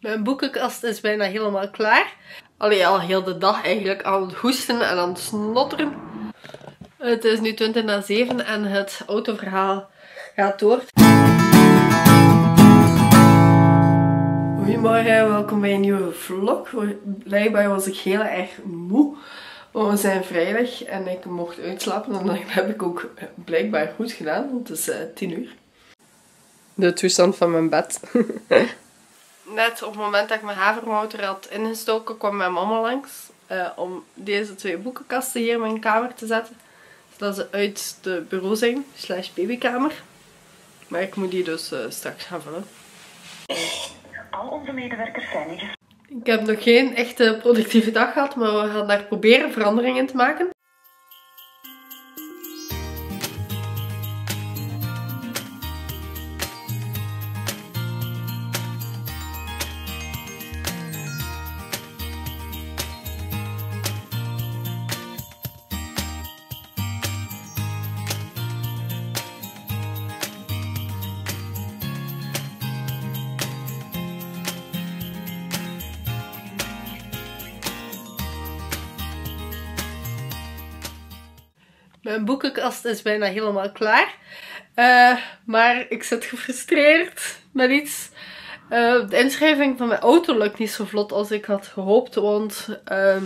Mijn boekenkast is bijna helemaal klaar. Allee, al heel de dag eigenlijk aan het hoesten en aan het snotteren. Het is nu 20 na 7 en het autoverhaal gaat door. Goedemorgen, welkom bij een nieuwe vlog. Blijkbaar was ik heel erg moe. Want we zijn vrijdag en ik mocht uitslapen en dat heb ik ook blijkbaar goed gedaan, want het is uh, 10 uur. De toestand van mijn bed. Net op het moment dat ik mijn havermout er had ingestoken, kwam mijn mama langs uh, om deze twee boekenkasten hier in mijn kamer te zetten. Zodat ze uit de bureau zijn, slash babykamer. Maar ik moet die dus uh, straks gaan vullen. Al onze medewerkers zijn hier. Ik heb nog geen echte productieve dag gehad, maar we gaan daar proberen veranderingen te maken. Mijn boekenkast is bijna helemaal klaar. Uh, maar ik zit gefrustreerd met iets. Uh, de inschrijving van mijn auto lukt niet zo vlot als ik had gehoopt. Want uh,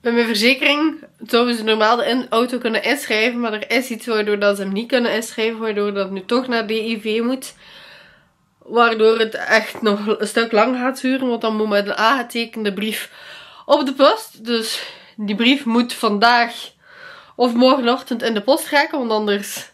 bij mijn verzekering zouden ze normaal de auto kunnen inschrijven. Maar er is iets waardoor dat ze hem niet kunnen inschrijven. Waardoor dat nu toch naar DIV moet. Waardoor het echt nog een stuk lang gaat duren. Want dan moet met een aangetekende brief op de post. Dus die brief moet vandaag of morgenochtend in de post raken, want anders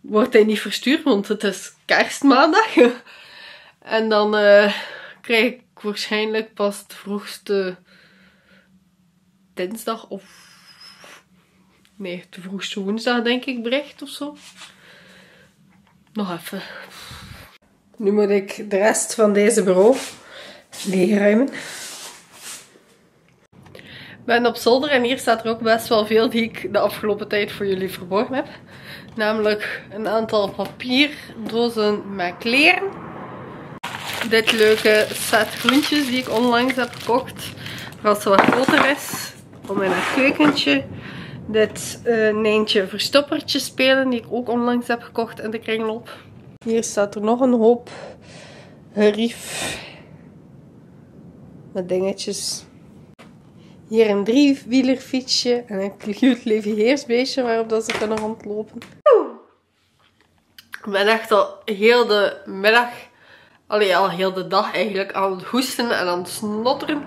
wordt hij niet verstuurd, want het is kerstmaandag. en dan uh, krijg ik waarschijnlijk pas de vroegste dinsdag of nee, de vroegste woensdag denk ik bericht of zo. Nog even. Nu moet ik de rest van deze bureau leegruimen. Ben op zolder en hier staat er ook best wel veel die ik de afgelopen tijd voor jullie verborgen heb. Namelijk een aantal papierdozen met kleren. Dit leuke set groentjes die ik onlangs heb gekocht. Als het wat groter is. Om in het keukentje. Dit uh, verstoppertje spelen die ik ook onlangs heb gekocht in de kringloop. Hier staat er nog een hoop rief met dingetjes. Hier een driewielerfietsje en een cute leviheersbeestje waarop dat ze kunnen rondlopen. Ik ben echt al heel de middag, al heel de dag eigenlijk aan het hoesten en aan het snotteren.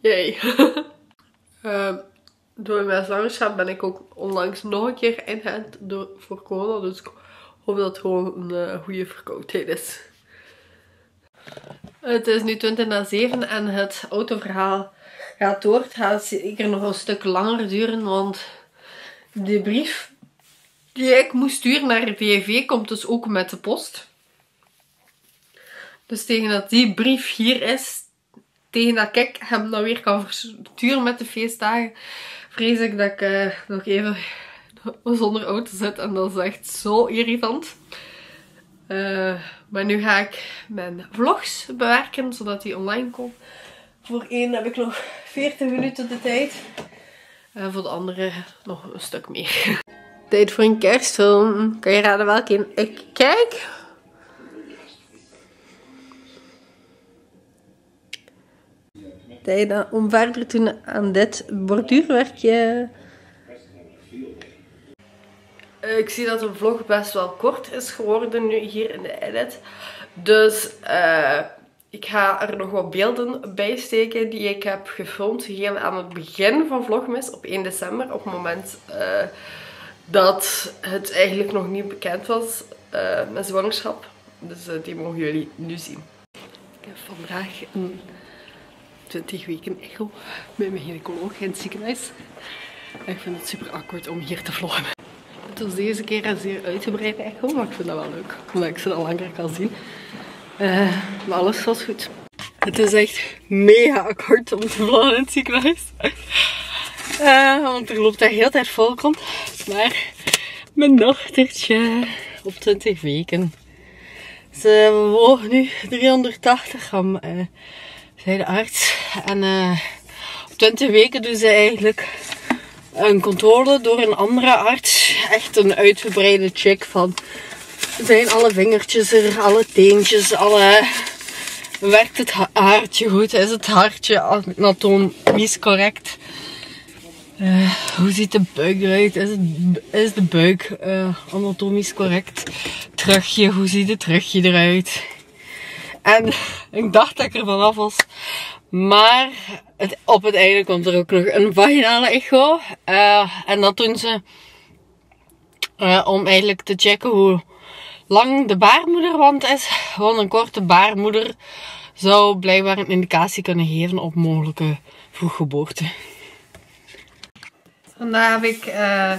Jee. uh, door mijn zwangerschap ben ik ook onlangs nog een keer ingeënt voor corona. Dus hoop dat het gewoon een uh, goede verkoudheid is. Het is nu 20 na 7 en het autoverhaal gaat door. Het gaat zeker nog een stuk langer duren, want de brief die ik moest sturen naar de VV komt dus ook met de post. Dus tegen dat die brief hier is, tegen dat ik hem dan weer kan versturen met de feestdagen, vrees ik dat ik uh, nog even zonder auto zit. En dat is echt zo irritant. Uh, maar nu ga ik mijn vlogs bewerken, zodat die online komen. Voor één heb ik nog 40 minuten de tijd. En voor de andere nog een stuk meer. Tijd voor een kerstfilm. Kan je raden welke ik kijk? Tijd om verder te doen aan dit borduurwerkje. Eh, ik zie dat de vlog best wel kort is geworden nu hier in de edit. Dus uh, ik ga er nog wat beelden bij steken die ik heb gefilmd heel aan het begin van Vlogmas op 1 december. Op het moment uh, dat het eigenlijk nog niet bekend was, mijn zwangerschap. Dus die mogen jullie nu zien. Ik heb vandaag een 20 weken echo met mijn gynaecoloog in het ziekenhuis. ik vind het super akkoord om hier te vloggen. Was deze keer een zeer uitgebreide echo, maar ik vind dat wel leuk. Omdat ik ze al langer kan zien. Uh, maar alles was goed. Het is echt mega akkoord om te vloggen in het ziekenhuis. Uh, want er loopt daar heel tijd rond. Maar mijn dochtertje op 20 weken. Ze woog nu 380 gram, uh, zei de arts. En uh, op 20 weken doen ze eigenlijk een controle door een andere arts. Echt een uitgebreide check van zijn alle vingertjes er, alle teentjes, alle... Werkt het hartje goed? Is het hartje anatomisch correct? Uh, hoe ziet de buik eruit? Is, het, is de buik uh, anatomisch correct? Terugje, hoe ziet het terugje eruit? En ik dacht dat ik er vanaf was. Maar op het einde komt er ook nog een vaginale echo. Uh, en dat doen ze om eigenlijk te checken hoe lang de baarmoederwand is. Want een korte baarmoeder zou blijkbaar een indicatie kunnen geven op mogelijke vroeggeboorte. Vandaag heb ik uh,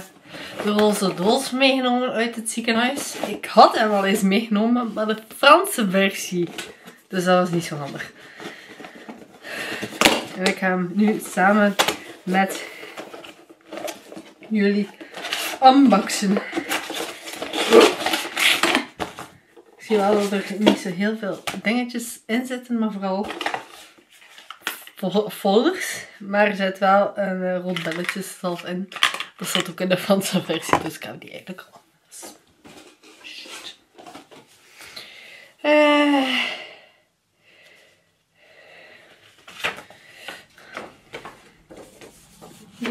de roze doos meegenomen uit het ziekenhuis. Ik had hem al eens meegenomen, maar de Franse versie. Dus dat was niet zo handig. En ik ga hem nu samen met jullie unboxen. Ik zie wel dat er niet zo heel veel dingetjes in zitten, maar vooral folders. Maar er zit wel een rond belletje zelf in. Dat zat ook in de Franse versie, dus ik heb die eigenlijk al. Uh,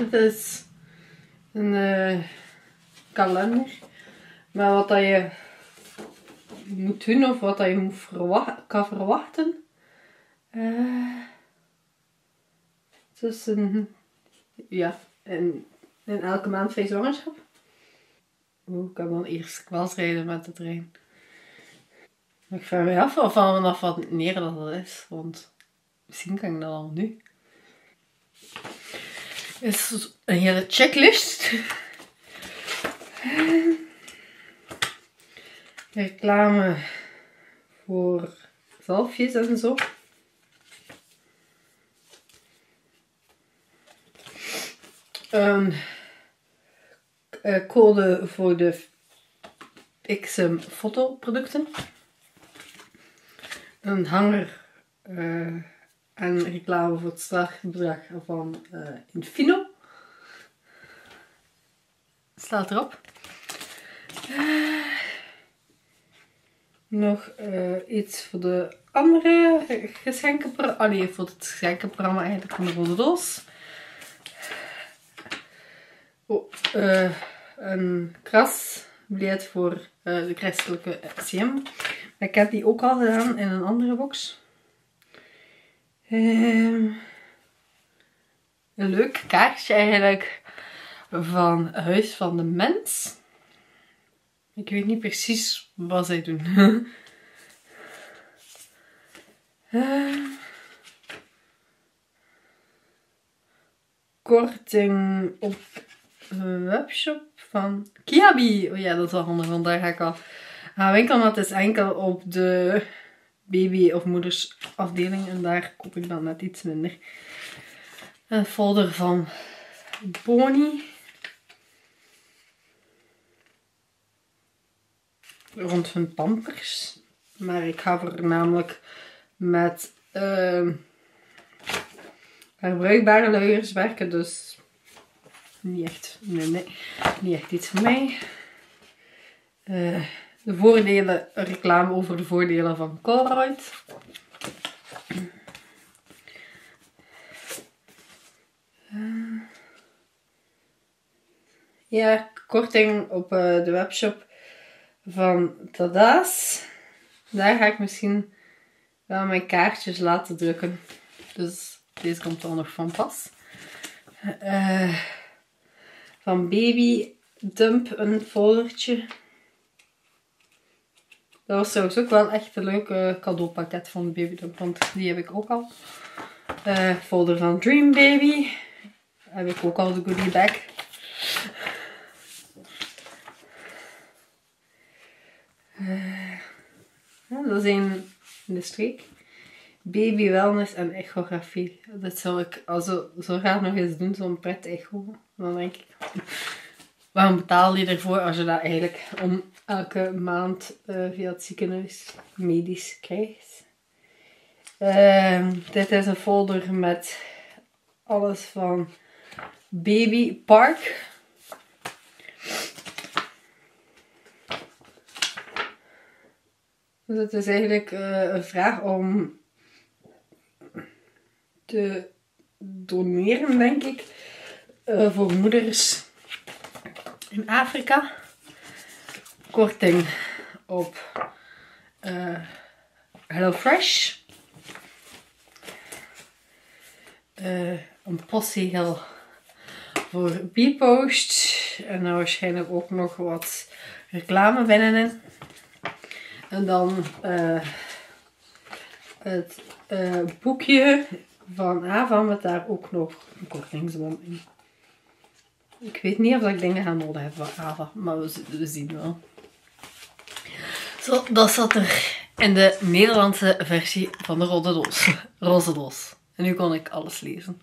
dit is een uh, kalender. Maar wat dat je moet doen of wat dat je kan verwachten. Uh, tussen, ja, en, en elke maand vrij zwangerschap. Ik kan dan eerst kwalsrijden met de trein. Ik vraag me af of vanaf wanneer dat, dat is, want misschien kan ik dat al nu. Is een hele checklist. Reclame voor zalfjes en zo. een uh, code voor de XM fotoproducten. Een hanger uh, en reclame voor het startbedrag van uh, Infino. Staat erop. nog iets voor de andere geschenken. Allee, voor het geschenkenprogramma eigenlijk van de Rode Doos oh, uh, een krasbiljet voor uh, de christelijke FCM. Ik heb die ook al gedaan in een andere box. Uh, een leuk kaartje eigenlijk van Huis van de Mens. Ik weet niet precies wat zij doen. korting op webshop van Kiabi. Oh ja, dat is wel handig, want daar ga ik al het is enkel op de baby- of moedersafdeling. En daar koop ik dan net iets minder. Een folder van Boni. Rond hun pampers. Maar ik ga voornamelijk met uh, herbruikbare luiers werken. Dus niet echt, nee, nee, niet echt iets voor mij. Uh, de voordelen, reclame over de voordelen van Colruyt. Uh, ja, korting op uh, de webshop van Tada's. Daar ga ik misschien wel mijn kaartjes laten drukken. Dus deze komt al nog van pas. Uh, van Baby Dump een foldertje. Dat was trouwens ook wel echt een leuk cadeaupakket van Baby want die heb ik ook al. Uh, folder van Dream Baby. Heb ik ook al de goodie bag. Ja, dat is een in de streek. Baby wellness en echografie. Dat zou ik also, zo graag nog eens doen, zo'n pret echo. Dan denk ik, waarom betaal je ervoor als je dat eigenlijk om elke maand eh, via het ziekenhuis medisch krijgt? Ehm, dit is een folder met alles van Baby Park. Dus het is eigenlijk eh, een vraag om te doneren, denk ik, uh, voor moeders in Afrika. Korting op uh, HelloFresh. Uh, een postzegel voor Bpost. En dan waarschijnlijk ook nog wat reclame binnenin. En dan uh, het boekje van Ava met daar ook nog een kortingsbon in. Ik weet niet of ik dingen gaan nodig heb van Ava, maar we, we zien wel. Zo, dat zat er in de Nederlandse versie van de rode doos. Roze doos. En nu kon ik alles lezen.